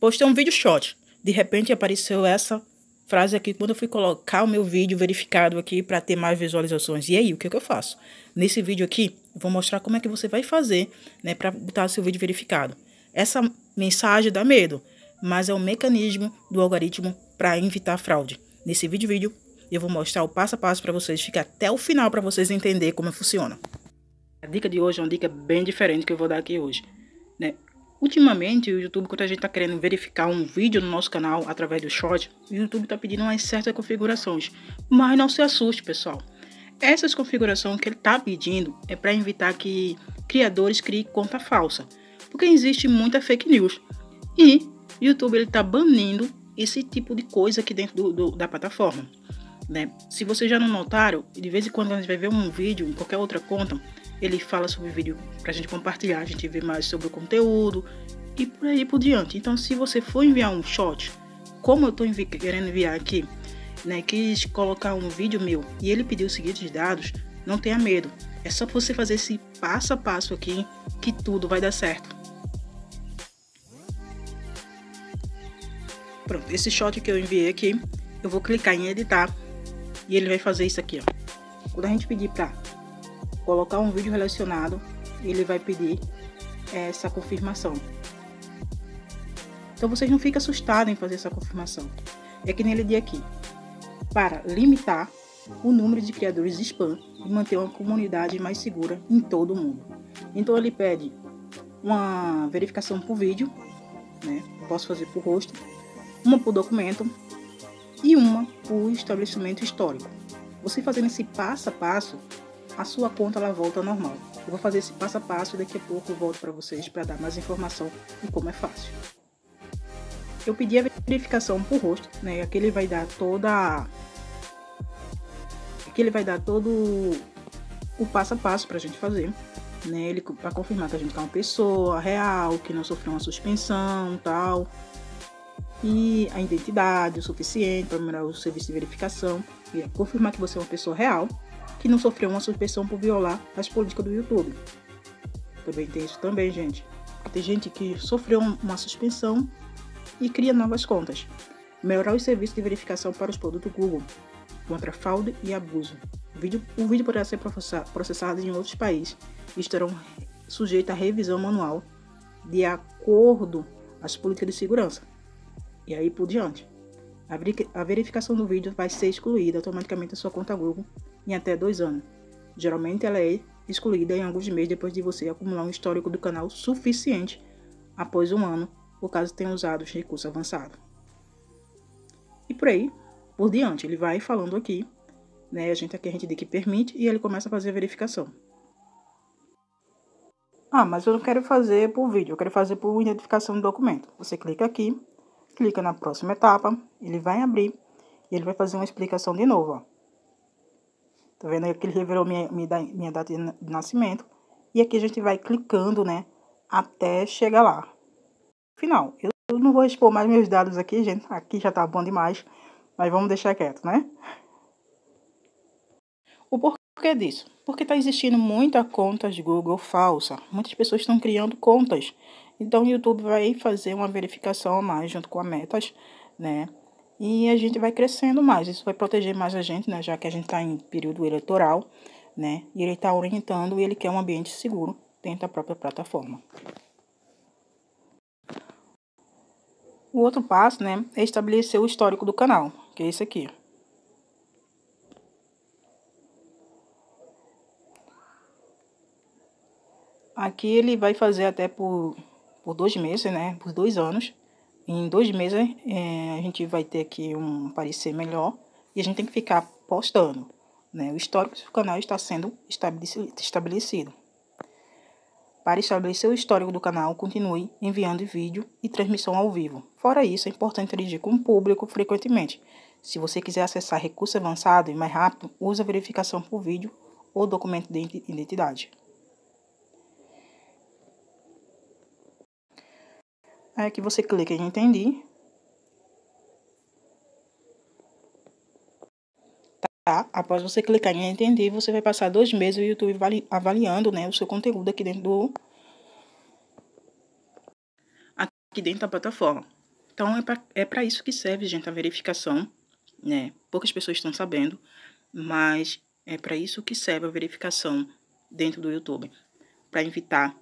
Postei um vídeo short. De repente apareceu essa frase aqui quando eu fui colocar o meu vídeo verificado aqui para ter mais visualizações. E aí, o que, é que eu faço? Nesse vídeo aqui, vou mostrar como é que você vai fazer né, para botar seu vídeo verificado. Essa mensagem dá medo, mas é um mecanismo do algoritmo para evitar fraude. Nesse vídeo, vídeo eu vou mostrar o passo a passo para vocês, fica até o final para vocês entenderem como funciona. A dica de hoje é uma dica bem diferente que eu vou dar aqui hoje. Né? Ultimamente, o YouTube, quando a gente está querendo verificar um vídeo no nosso canal através do short, o YouTube está pedindo umas certas configurações. Mas não se assuste, pessoal. Essas configurações que ele está pedindo é para evitar que criadores criem conta falsa. Porque existe muita fake news. E o YouTube está banindo esse tipo de coisa aqui dentro do, do, da plataforma. Né? Se vocês já não notaram, de vez em quando a gente vai ver um vídeo em qualquer outra conta, ele fala sobre o vídeo para a gente compartilhar, a gente vê mais sobre o conteúdo e por aí por diante. Então, se você for enviar um shot, como eu estou envi querendo enviar aqui, né, quis colocar um vídeo meu e ele pediu os seguintes dados, não tenha medo. É só você fazer esse passo a passo aqui que tudo vai dar certo. Pronto, esse shot que eu enviei aqui, eu vou clicar em editar e ele vai fazer isso aqui, ó. Quando a gente pedir para colocar um vídeo relacionado, ele vai pedir essa confirmação. Então vocês não ficam assustados em fazer essa confirmação. É que nele dia aqui, para limitar o número de criadores de spam e manter uma comunidade mais segura em todo o mundo. Então ele pede uma verificação por vídeo, né? Posso fazer por rosto, uma por documento e uma por estabelecimento histórico. Você fazendo esse passo a passo, a sua conta ela volta ao normal. Eu vou fazer esse passo a passo e daqui a pouco eu volto para vocês para dar mais informação de como é fácil. Eu pedi a verificação por rosto, né? Aqui ele vai dar toda aqui ele vai dar todo o passo a passo para a gente fazer, né? Ele para confirmar que a gente é uma pessoa real, que não sofreu uma suspensão, tal. E a identidade o suficiente para melhorar o serviço de verificação e confirmar que você é uma pessoa real que não sofreu uma suspensão por violar as políticas do YouTube. Também tem isso também, gente. Tem gente que sofreu uma suspensão e cria novas contas. Melhorar os serviços de verificação para os produtos Google contra fraude e abuso. O vídeo, o vídeo poderá ser processado em outros países e estarão sujeitos à revisão manual de acordo às políticas de segurança. E aí por diante. A verificação do vídeo vai ser excluída automaticamente da sua conta Google em até dois anos. Geralmente ela é excluída em alguns meses depois de você acumular um histórico do canal suficiente após um ano, ou caso tenha usado os recursos avançados. E por aí, por diante, ele vai falando aqui, né? A gente aqui a gente diz que permite e ele começa a fazer a verificação. Ah, mas eu não quero fazer por vídeo, eu quero fazer por identificação do documento. Você clica aqui, clica na próxima etapa, ele vai abrir e ele vai fazer uma explicação de novo, ó. Tá vendo aí que ele revelou minha, minha, data de nascimento. E aqui a gente vai clicando, né? Até chegar lá. Final. Eu não vou expor mais meus dados aqui, gente. Aqui já tá bom demais. Mas vamos deixar quieto, né? O porquê disso? Porque tá existindo muita conta de Google falsa. Muitas pessoas estão criando contas. Então o YouTube vai fazer uma verificação a mais junto com a Metas, né? E a gente vai crescendo mais. Isso vai proteger mais a gente, né? Já que a gente está em período eleitoral, né? E ele está orientando e ele quer um ambiente seguro dentro da própria plataforma. O outro passo, né, é estabelecer o histórico do canal, que é esse aqui. Aqui ele vai fazer até por, por dois meses, né, por dois anos. Em dois meses é, a gente vai ter aqui um parecer melhor e a gente tem que ficar postando. Né? O histórico do canal está sendo estabelecido. Para estabelecer o histórico do canal, continue enviando vídeo e transmissão ao vivo. Fora isso, é importante interagir com o público frequentemente. Se você quiser acessar recurso avançado e mais rápido, use a verificação por vídeo ou documento de identidade. Aí aqui você clica em entendi. Tá? Após você clicar em entender, você vai passar dois meses o YouTube avaliando né, o seu conteúdo aqui dentro do aqui dentro da plataforma. Então, é para é isso que serve, gente, a verificação, né? Poucas pessoas estão sabendo, mas é para isso que serve a verificação dentro do YouTube, para evitar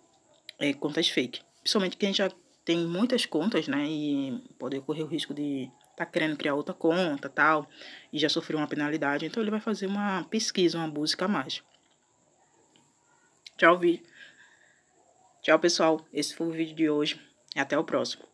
é, contas fake. Principalmente quem já tem muitas contas, né? E pode correr o risco de tá querendo criar outra conta, tal, e já sofreu uma penalidade, então ele vai fazer uma pesquisa, uma busca a mais. Tchau, vi. Tchau, pessoal. Esse foi o vídeo de hoje. Até o próximo.